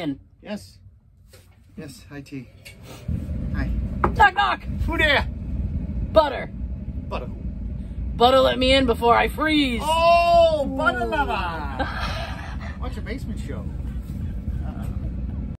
Ryan. Yes. Yes, hi T. Hi. Knock knock. Who there? Butter. Butter who? Butter let me in before I freeze. Oh, Butter Lover! Watch a basement show.